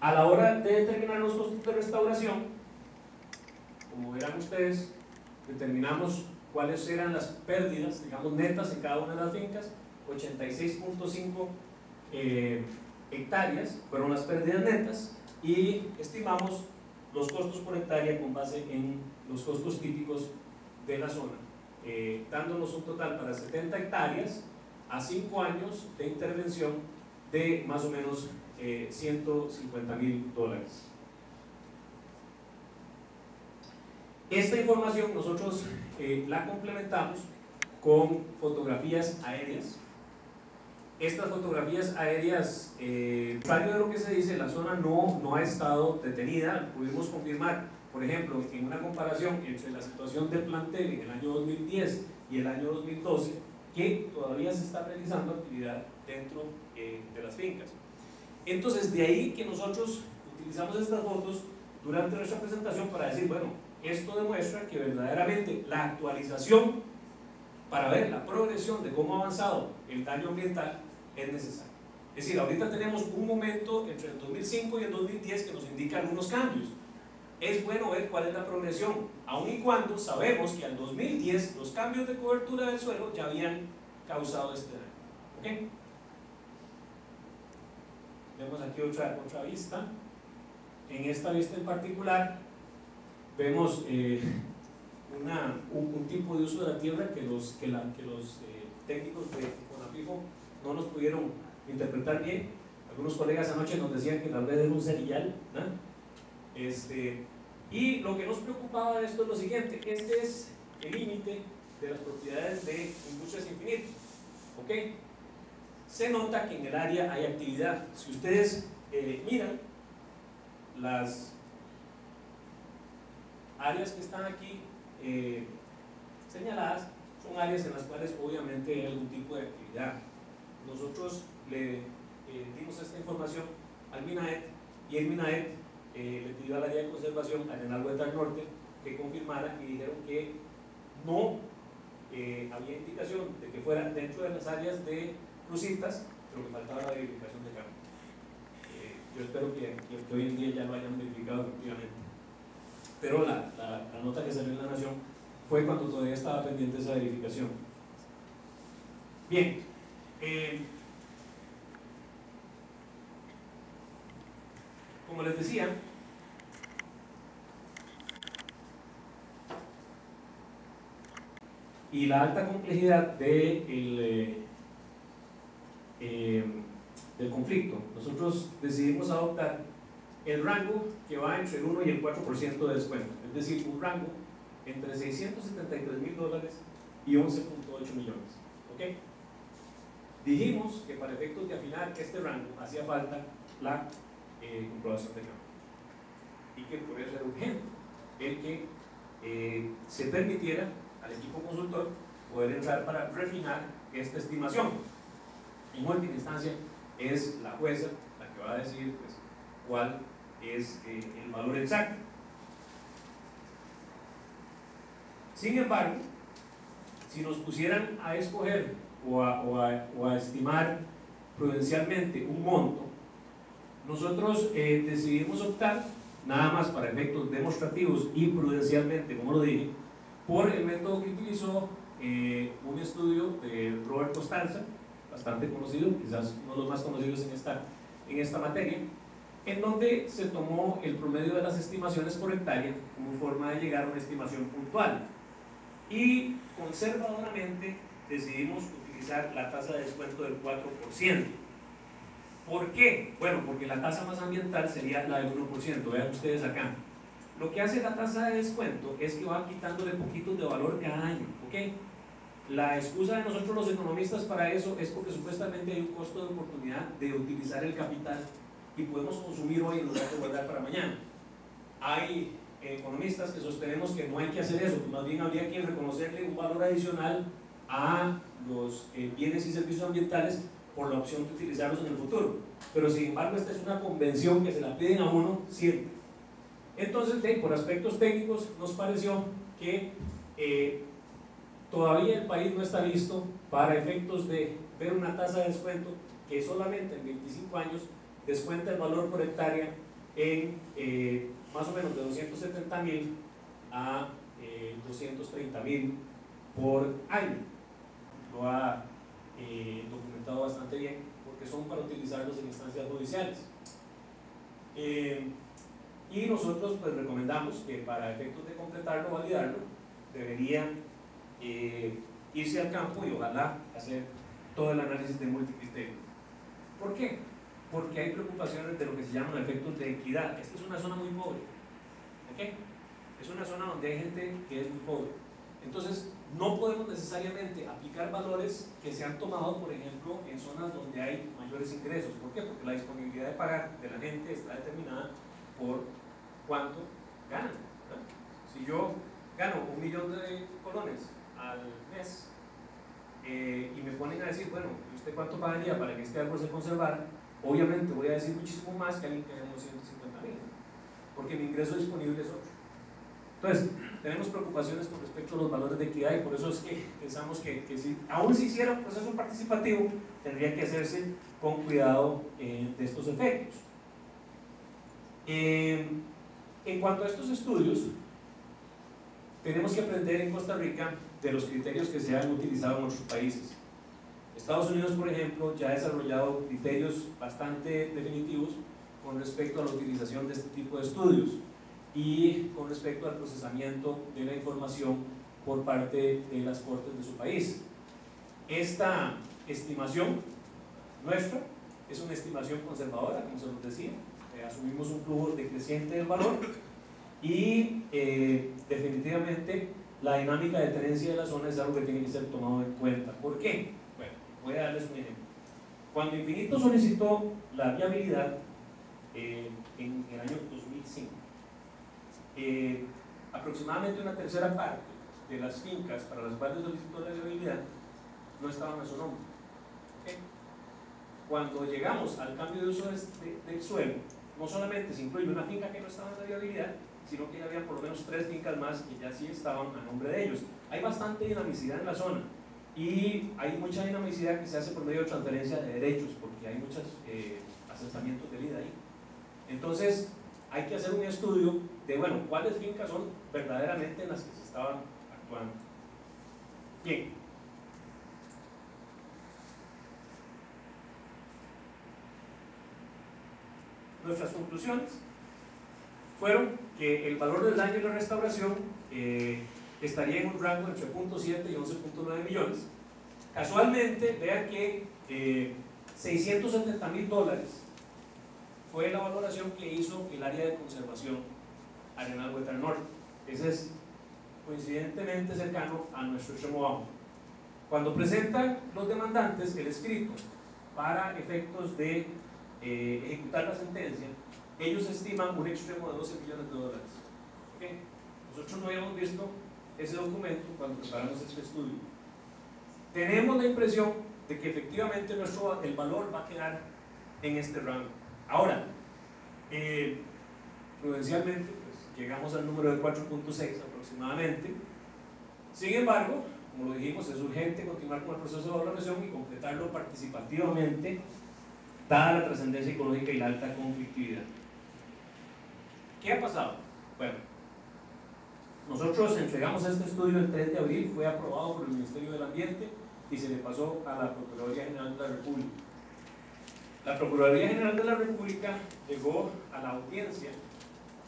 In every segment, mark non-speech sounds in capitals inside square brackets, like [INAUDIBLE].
A la hora de determinar los costos de restauración, como verán ustedes, determinamos cuáles eran las pérdidas, digamos, netas en cada una de las fincas, 86.5 eh, hectáreas fueron las pérdidas netas y estimamos los costos por hectárea con base en los costos típicos de la zona, eh, dándonos un total para 70 hectáreas a 5 años de intervención de más o menos 150 eh, mil dólares. Esta información nosotros eh, la complementamos con fotografías aéreas. Estas fotografías aéreas, eh, de lo que se dice, la zona no, no ha estado detenida. Pudimos confirmar, por ejemplo, en una comparación entre la situación del plantel en el año 2010 y el año 2012, que todavía se está realizando actividad dentro eh, de las fincas. Entonces, de ahí que nosotros utilizamos estas fotos durante nuestra presentación para decir, bueno, esto demuestra que verdaderamente la actualización para ver la progresión de cómo ha avanzado el daño ambiental es necesaria. Es decir, ahorita tenemos un momento entre el 2005 y el 2010 que nos indica algunos cambios. Es bueno ver cuál es la progresión, aun y cuando sabemos que al 2010 los cambios de cobertura del suelo ya habían causado este daño. ¿Okay? Vemos aquí otra, otra vista. En esta vista en particular, vemos eh, un, tipo de uso de la tierra que los, que los eh, técnicos de CONAPIFO no nos pudieron interpretar bien. Algunos colegas anoche nos decían que tal vez es un cerillal. Este, y lo que nos preocupaba de esto es lo siguiente, este es el límite de las propiedades de Industrias Infinitas. ¿ok? Se nota que en el área hay actividad. Si ustedes eh, miran las áreas que están aquí eh, señaladas son áreas en las cuales obviamente hay algún tipo de actividad. Nosotros le eh, dimos esta información al MINAET y el MINAET le pidió al área de conservación, al Enalhueta del Norte, que confirmara y dijeron que no había indicación de que fuera dentro de las áreas de crucitas, pero que faltaba la verificación de campo. yo espero que, hoy en día ya lo hayan verificado efectivamente pero la, nota que salió en la Nación fue cuando todavía estaba pendiente esa verificación. Bien, eh, como les decía, y la alta complejidad de el, eh, del conflicto, nosotros decidimos adoptar el rango que va entre el 1 y el 4% de descuento, es decir, un rango entre 673 mil dólares y 11.8 millones. ¿ok? Dijimos que para efectos de afinar este rango hacía falta la eh, comprobación de campo y que por eso era urgente el que eh, se permitiera al equipo consultor poder entrar para refinar esta estimación. Instancia es la jueza la que va a decir pues, cuál es eh, el valor exacto. Sin embargo, si nos pusieran a escoger o a, estimar prudencialmente un monto, nosotros eh, decidimos optar, nada más para efectos demostrativos y prudencialmente, como lo dije, por el método que utilizó eh, un estudio de Robert Costanza, bastante conocido, quizás uno de los más conocidos en esta, en esta materia, en donde se tomó el promedio de las estimaciones por hectárea como forma de llegar a una estimación puntual. Y conservadoramente decidimos utilizar la tasa de descuento del 4%. ¿Por qué? Bueno, porque la tasa más ambiental sería la del 1%, vean ustedes acá. Lo que hace la tasa de descuento es que va quitándole poquitos de valor cada año, ¿ok? La excusa de nosotros los economistas para eso es porque supuestamente hay un costo de oportunidad de utilizar el capital y podemos consumir hoy en lugar de guardar para mañana. Hay eh, economistas que sostenemos que no hay que hacer eso, que más bien habría que reconocerle un valor adicional a los eh, bienes y servicios ambientales por la opción de utilizarlos en el futuro. Pero sin embargo esta es una convención que se la piden a uno siempre. Entonces, por aspectos técnicos, nos pareció que eh, todavía el país no está listo para efectos de ver una tasa de descuento que solamente en 25 años descuenta el valor por hectárea en eh, más o menos de 270 mil a 230 eh, mil por año. Lo ha eh, documentado bastante bien porque son para utilizarlos en instancias judiciales. y nosotros pues recomendamos que para efectos de completarlo, validarlo, deberían irse al campo y ojalá hacer todo el análisis de multicriterio. ¿Por qué? Porque hay preocupaciones de lo que se llaman efectos de equidad. Esta es una zona muy pobre. ¿ok? Es una zona donde hay gente que es muy pobre. Entonces, no podemos necesariamente aplicar valores que se han tomado, por ejemplo, en zonas donde hay mayores ingresos. ¿Por qué? Porque la disponibilidad de pagar de la gente está determinada por cuánto ganan. Si yo gano un millón de colones al mes eh, y me ponen a decir, bueno, ¿usted cuánto pagaría para que este árbol se conservara? Obviamente voy a decir muchísimo más que alguien que gane 250 mil, porque mi ingreso disponible es otro. Entonces, tenemos preocupaciones con respecto a los valores de equidad y por eso es que pensamos que, que si, aún si hiciera un proceso participativo, tendría que hacerse con cuidado eh, de estos efectos. Eh, en cuanto a estos estudios, tenemos que aprender en Costa Rica de los criterios que se han utilizado en otros países. Estados Unidos, por ejemplo, ya ha desarrollado criterios bastante definitivos con respecto a la utilización de este tipo de estudios y con respecto al procesamiento de la información por parte de las cortes de su país. Esta estimación nuestra es una estimación conservadora, como se nos decía, eh, asumimos un flujo decreciente del valor y eh, definitivamente la dinámica de tenencia de la zona es algo que tiene que ser tomado en cuenta. ¿Por qué? Bueno, voy a darles un ejemplo. Cuando Infinito solicitó la viabilidad eh, en el año 2005, eh, aproximadamente una tercera parte de las fincas para las cuales solicitó la viabilidad no estaban a su nombre. Cuando llegamos al cambio de uso del suelo, no solamente se incluye una finca que no estaba en la viabilidad, sino que ya había por lo menos tres fincas más que ya sí estaban a nombre de ellos. Hay bastante dinamicidad en la zona y hay mucha dinamicidad que se hace por medio de transferencia de derechos, porque hay muchos eh, asentamientos de vida ahí. Entonces, hay que hacer un estudio de, bueno, cuáles fincas son verdaderamente en las que se estaban actuando. Bien. Nuestras conclusiones fueron que el valor del daño y la restauración eh, estaría en un rango entre 0.7 y 11.9 millones. Casualmente, vean que 670 eh, mil dólares fue la valoración que hizo el área de conservación Arenal Huetar Norte. Ese es coincidentemente cercano a nuestro extremo. Cuando presentan los demandantes el escrito para efectos de eh, ejecutar la sentencia, ellos estiman un extremo de 12 millones de dólares. Nosotros no habíamos visto ese documento cuando preparamos este estudio. Tenemos la impresión de que efectivamente nuestro, el valor va a quedar en este rango. Ahora, eh, prudencialmente, pues, llegamos al número de 4.6 aproximadamente. Sin embargo, como lo dijimos, es urgente continuar con el proceso de valoración y completarlo participativamente, dada la trascendencia ecológica y la alta conflictividad. ¿Qué ha pasado? Bueno, nosotros entregamos este estudio el 3 de abril, fue aprobado por el Ministerio del Ambiente y se le pasó a la Procuraduría General de la República. La Procuraduría General de la República llegó a la audiencia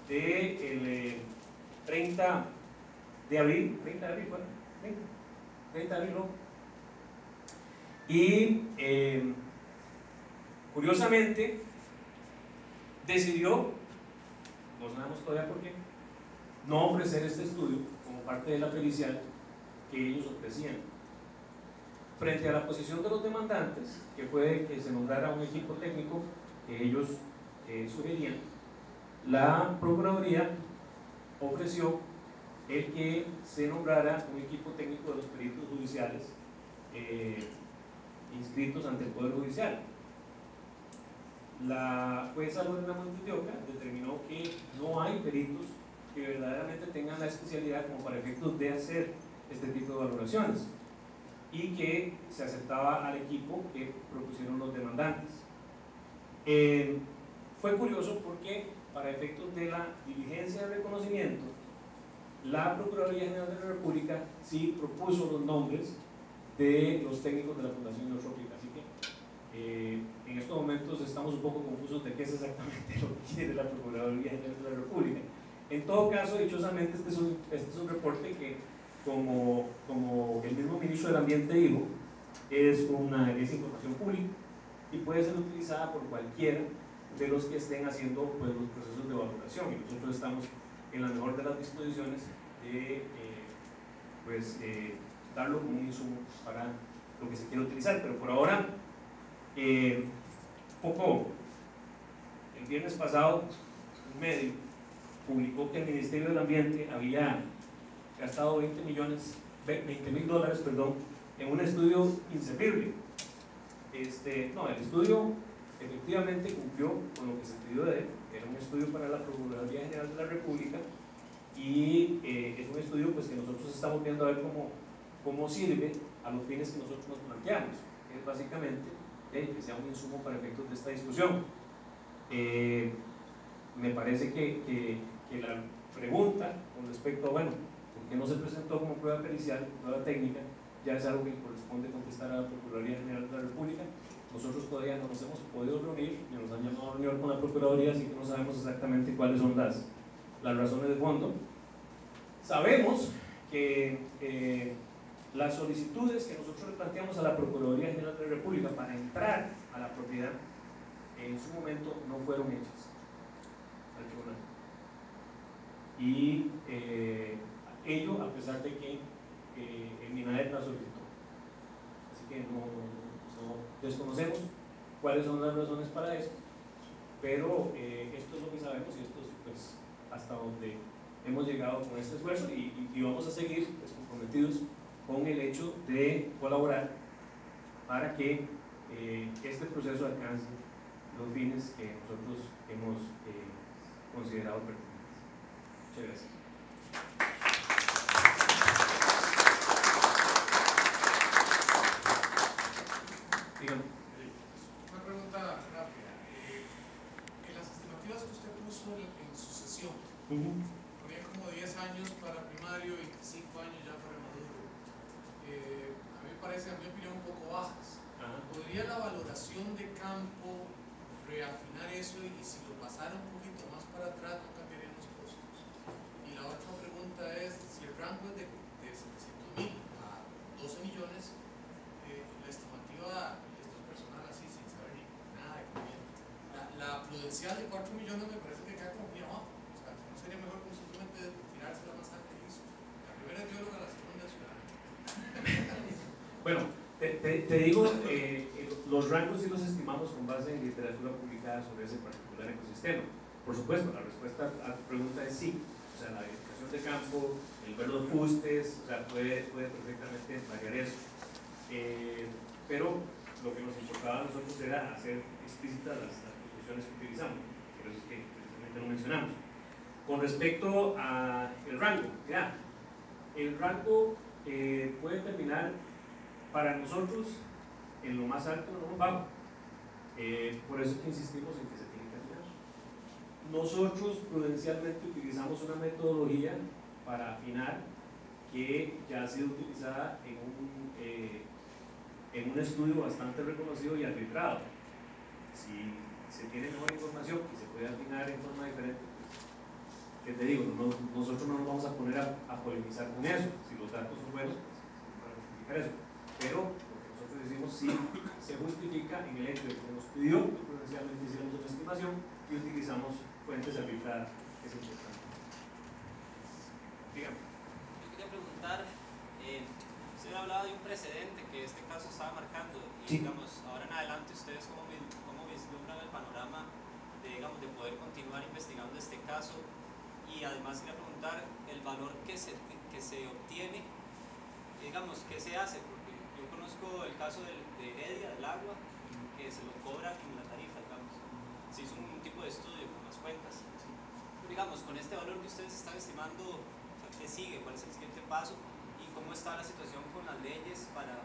del 30 eh, de abril, 30 de abril, bueno, 30, de abril, Y eh, curiosamente decidió no sabemos todavía por qué, no ofrecer este estudio como parte de la pericial que ellos ofrecían. Frente a la posición de los demandantes, que fue que se nombrara un equipo técnico que ellos eh, sugerían, la Procuraduría ofreció el que se nombrara un equipo técnico de los peritos judiciales eh, inscritos ante el Poder Judicial la jueza Lorena Montedioca determinó que no hay peritos que verdaderamente tengan la especialidad como para efectos de hacer este tipo de valoraciones y que se aceptaba al equipo que propusieron los demandantes. Eh, fue curioso porque para efectos de la diligencia de reconocimiento, la Procuraduría General de la República sí propuso los nombres de los técnicos de la Fundación Neotrópica. Eh, en estos momentos estamos un poco confusos de qué es exactamente [LAUGHS] lo que quiere la Procuraduría General de la República. En todo caso, dichosamente, este es un, este es un reporte que, como, como el mismo ministro del Ambiente dijo, es, una, es información pública y puede ser utilizada por cualquiera de los que estén haciendo pues, los procesos de valoración. Y nosotros estamos en la mejor de las disposiciones de eh, pues, eh, darlo como un insumo para lo que se quiere utilizar. Pero por ahora, eh, poco, el viernes pasado, un medio publicó que el Ministerio del Ambiente había gastado 20 millones, 20 mil dólares, perdón, en un estudio inservible. Este, no, el estudio efectivamente cumplió con lo que se pidió de él, era un estudio para la Procuraduría General de la República y eh, es un estudio pues, que nosotros estamos viendo a ver cómo, cómo sirve a los fines que nosotros nos planteamos, que es básicamente eh, que sea un insumo para efectos de esta discusión. Eh, me parece que, que, la pregunta con respecto a, bueno, ¿por qué no se presentó como prueba pericial, prueba técnica? Ya es algo que corresponde contestar a la Procuraduría General de la República nosotros todavía no nos hemos podido reunir, ni nos han llamado a reunir con la Procuraduría, así que no sabemos exactamente cuáles son las, las razones de fondo. Sabemos que eh, las solicitudes que nosotros le planteamos a la Procuraduría General de la República para entrar a la propiedad en su momento no fueron hechas al tribunal. Y eh, ello a pesar de que eh, el MINAER la solicitó. Así que no, desconocemos cuáles son las razones para eso, pero eh, esto es lo que sabemos y esto es pues, hasta donde hemos llegado con este esfuerzo y, vamos a seguir pues, comprometidos con el hecho de colaborar para que eh, este proceso alcance los fines que nosotros hemos eh, considerado pertinentes. Muchas gracias. Una pregunta rápida. Eh, en las estimativas que usted puso en, su sesión, ponía como 10 años para primario y 5 años ya para. Eh, a mí me parece, a mi opinión, un poco bajas. ¿Podría la valoración de campo reafinar eso y, si lo pasara un poquito más para atrás no cambiarían los costos? Y la otra pregunta es, si el rango es de, de 700 mil a 12 millones, eh, la estimativa la prudencial de 4 millones me parece que queda como muy abajo. O sea, no sería mejor que simplemente tirarse la más alta y listo. La primera es bióloga, la segunda es ciudadana. bueno, te, digo, eh, los rangos sí los estimamos con base en literatura publicada sobre ese particular ecosistema. Por supuesto, la respuesta a tu pregunta es sí. O sea, la edificación de campo, el ver los fustes, o sea, puede, puede perfectamente variar eso. Eh, pero lo que nos importaba a nosotros era hacer explícitas las, que utilizamos, por eso es que precisamente lo mencionamos. Con respecto al rango, ya, el rango eh, puede terminar para nosotros en lo más alto o lo más bajo. Eh, por eso es que insistimos en que se tiene que afinar. Nosotros prudencialmente utilizamos una metodología para afinar que ya ha sido utilizada en un, eh, en un estudio bastante reconocido y arbitrado. Si se tiene mejor información y se puede afinar en forma diferente, ¿qué te digo? nosotros no nos vamos a poner a, polemizar con eso. Si los datos son buenos, pues para justificar eso. Pero nosotros decimos sí se justifica en el hecho de que nos pidió que potencialmente hiciéramos una estimación y utilizamos fuentes arbitradas, que es importante. Dígame. Yo quería preguntar, eh, usted hablaba de un precedente que este caso estaba marcando y digamos, ahora en adelante ustedes como panorama de, digamos, de poder continuar investigando este caso y además quería preguntar el valor que se, que se obtiene, digamos, ¿qué se hace? Porque yo conozco el caso de, de Heredia, del agua, que se lo cobra en la tarifa, digamos. Se hizo un tipo de estudio con las cuentas. digamos, con este valor que ustedes están estimando, ¿qué sigue? ¿Cuál es el siguiente paso? ¿Y cómo está la situación con las leyes para,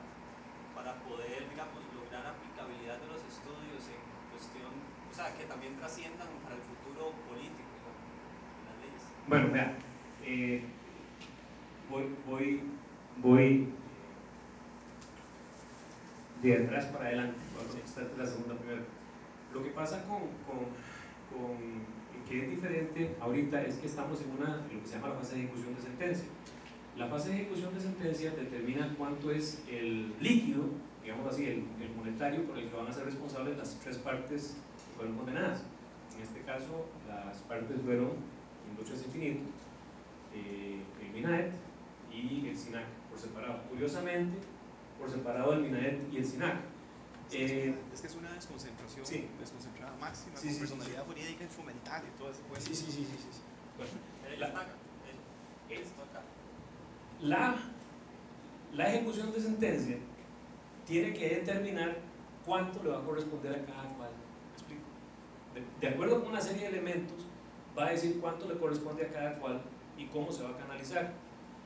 para poder, digamos, lograr aplicabilidad de los estudios en cuestión, o sea, que también trasciendan para el futuro político las leyes. Bueno, vea, eh, voy, voy, voy de atrás para adelante, a contestar la segunda primero. Lo que pasa con, con, con que es diferente ahorita es que estamos en una, lo que se llama la fase de ejecución de sentencia. La fase de ejecución de sentencia determina cuánto es el líquido, digamos así, el, el monetario por el que van a ser responsables las tres partes que fueron condenadas. En este caso, las partes fueron Industrias Infinito, eh, el MINAET y el SINAC por separado. Curiosamente, por separado el MINAET y el SINAC. Eh, una, es que es una desconcentración, sí. desconcentrada máxima, Sí, con sí, personalidad jurídica instrumental y todo eso. Pues, sí, sí, sí, sí, sí, sí. Bueno, Él La- la, la ejecución de sentencia tiene que determinar cuánto le va a corresponder a cada cual. ¿Me explico? De, de acuerdo con una serie de elementos, va a decir cuánto le corresponde a cada cual y cómo se va a canalizar.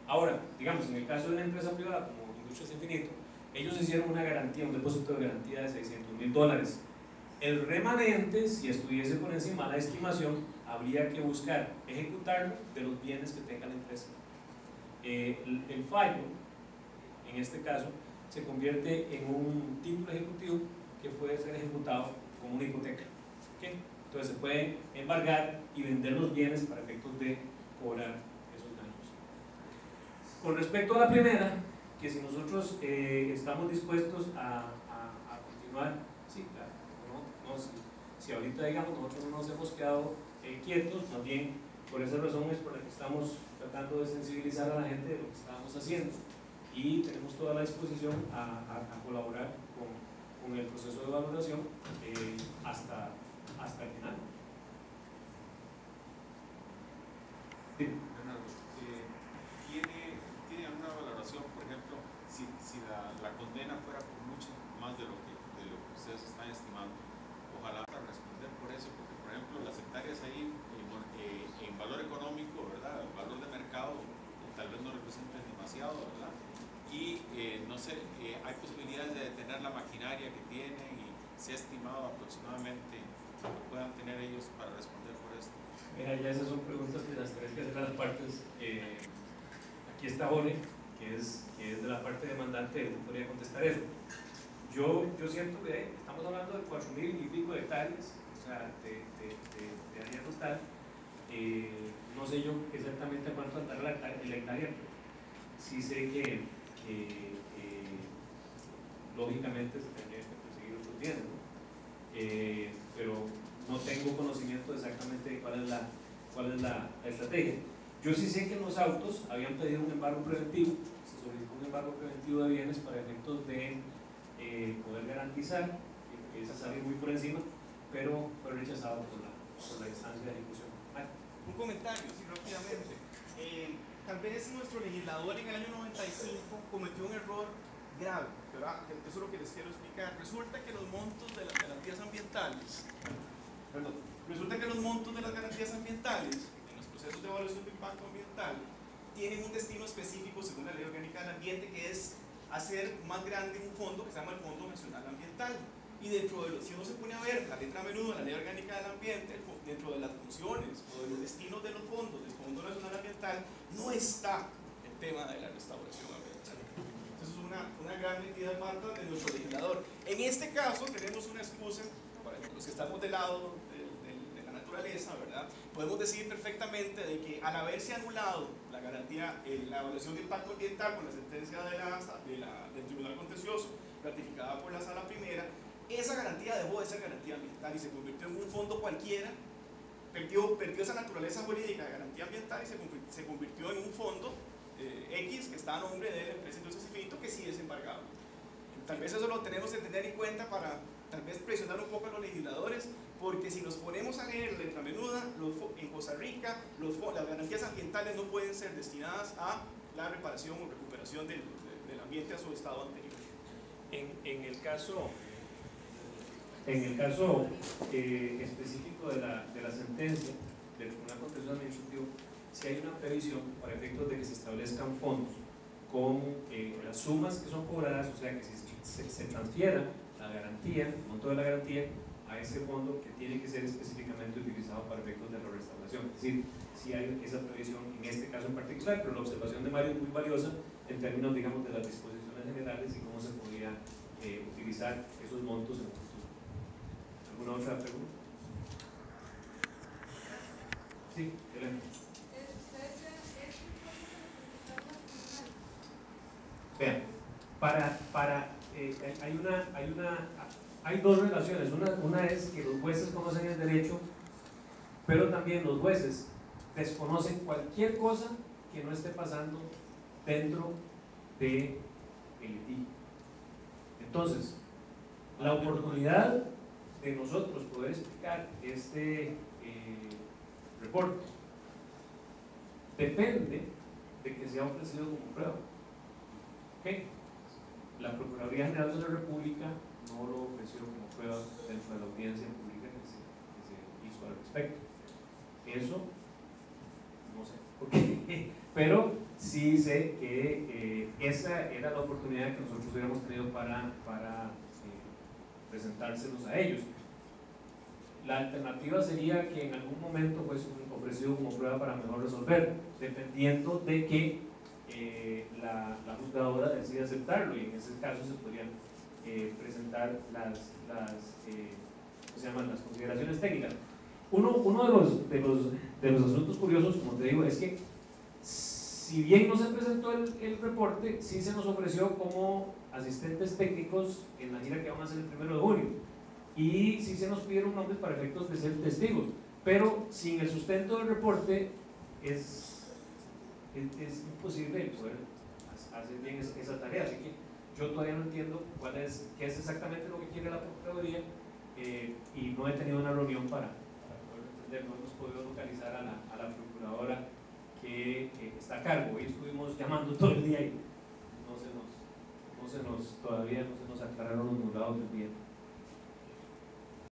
Ahora, digamos, en el caso de una empresa privada como Industrias Infinito, ellos hicieron una garantía, un depósito de garantía de 600 mil dólares. El remanente, si estuviese por encima de la estimación, habría que buscar ejecutarlo de los bienes que tenga la empresa. Eh, el, fallo, en este caso, se convierte en un título ejecutivo que puede ser ejecutado como una hipoteca. ¿ok? Entonces se puede embargar y vender los bienes para efectos de cobrar esos daños. Con respecto a la primera, que si nosotros eh, estamos dispuestos a, a- continuar, sí, claro, no, no, si, si ahorita digamos nosotros no nos hemos quedado eh, quietos, más bien por esa razón es por la que estamos tratando de sensibilizar a la gente de lo que estamos haciendo y tenemos toda la disposición a, a- a colaborar con, con el proceso de valoración eh, hasta, hasta el final. Sí. Fernando, eh, ¿tiene, ¿tiene alguna valoración, por ejemplo, si, si la, la condena fuera por mucho más de lo, que, de lo que ustedes están estimando? Ojalá para responder por eso, porque por ejemplo las hectáreas ahí en, mon- eh, en valor económico, ¿verdad? El valor de mercado eh, tal vez no representen demasiado, ¿verdad? Y eh, eh, hay posibilidades de detener la maquinaria que tienen y se ha estimado aproximadamente lo puedan tener ellos para responder por esto. Mira, ya esas son preguntas que las tenés que hacer las partes. Eh, aquí está Jorge, que es, que es de la parte demandante, él podría contestar eso. Yo, yo siento que estamos hablando de 4.000 y pico de hectáreas, o sea, de, de, de, área. Eh, no sé yo exactamente cuánto andará la hectárea, sí sé que, eh, lógicamente se tendría que perseguir otros bienes, ¿no? Eh, pero no tengo conocimiento exactamente de cuál es la, cuál es la, estrategia. Yo sí sé que en los autos habían pedido un embargo preventivo, se solicitó un embargo preventivo de bienes para efectos de eh, poder garantizar, que empieza a salir muy por encima, pero fue rechazado por la, por la instancia de ejecución. Vale. Un comentario, sí, rápidamente. Eh, tal vez nuestro legislador en el año 95 cometió un error grave, ¿verdad? Eso es lo que les quiero explicar. Resulta que los montos de las garantías ambientales, perdón, resulta que los montos de las garantías ambientales en los procesos de evaluación de impacto ambiental tienen un destino específico según la Ley Orgánica del Ambiente, que es hacer más grande un fondo que se llama el Fondo Nacional Ambiental. Y dentro de los, si uno se pone a ver la letra a menudo de la Ley Orgánica del Ambiente, dentro de las funciones o de los destinos de los fondos del Fondo Nacional Ambiental, no está el tema de la restauración ambiental. Una, una gran mentira de parte de nuestro legislador. En este caso tenemos una excusa, para los que estamos del lado del- del- de la naturaleza, ¿verdad? Podemos decir perfectamente de que al haberse anulado la garantía, eh, la evaluación de impacto ambiental con la sentencia de la, de la- del Tribunal Contencioso, ratificada por la Sala Primera, esa garantía dejó de ser garantía ambiental y se convirtió en un fondo cualquiera, perdió, perdió esa naturaleza jurídica de garantía ambiental y se, se convirtió en un fondo eh, X que está a nombre de la empresa Industrias Infinito que sí es embargable. Tal vez eso lo tenemos que tener en cuenta para tal vez presionar un poco a los legisladores, porque si nos ponemos a leer letra menuda, los en Costa Rica los las garantías ambientales no pueden ser destinadas a la reparación o recuperación del, del ambiente a su estado anterior. En, en el caso, en el caso eh, específico de la, de la sentencia del Tribunal Contencioso Administrativo, si hay una previsión para efectos de que se establezcan fondos con eh, las sumas que son cobradas, o sea que se, se transfiera la garantía, el monto de la garantía a ese fondo que tiene que ser específicamente utilizado para efectos de la restauración. Es decir, si hay esa previsión en este caso en particular, pero la observación de Mario es muy valiosa en términos, digamos, de las disposiciones generales y cómo se podría eh, utilizar esos montos en el futuro. ¿Alguna otra pregunta? Sí, Elena. Vean, para, para, eh, hay, dos relaciones. Una, es que los jueces conocen el derecho, pero también los jueces desconocen cualquier cosa que no esté pasando dentro de el. Entonces, la oportunidad de nosotros poder explicar este eh, reporte depende de que sea ofrecido como prueba. ¿Okay? La Procuraduría General de la República no lo ofreció como prueba dentro de la audiencia pública que se, hizo al respecto. Eso no sé por qué, [LAUGHS] pero sí sé que eh, esa era la oportunidad que nosotros hubiéramos tenido para, para eh, presentárselos a ellos. La alternativa sería que en algún momento fuese ofrecido como prueba para mejor resolver, dependiendo de que eh, la, la, juzgadora decide aceptarlo y en ese caso se podrían eh, presentar las, las, eh, se llaman? las consideraciones técnicas. Uno, uno de, los, de, los, de los asuntos curiosos, como te digo, es que si bien no se presentó el, el, reporte, sí se nos ofreció como asistentes técnicos en la gira que vamos a hacer el primero de junio. Y sí se nos pidieron nombres para efectos de ser testigos. Pero sin el sustento del reporte es, es, imposible poder hacer bien esa, tarea. Así que yo todavía no entiendo cuál es, qué es exactamente lo que quiere la Procuraduría eh, y no he tenido una reunión para, no hemos podido localizar a la, a la procuradora que está a cargo. Hoy estuvimos llamando todo el día y no se nos, no se todavía no se nos aclararon los nublados del día.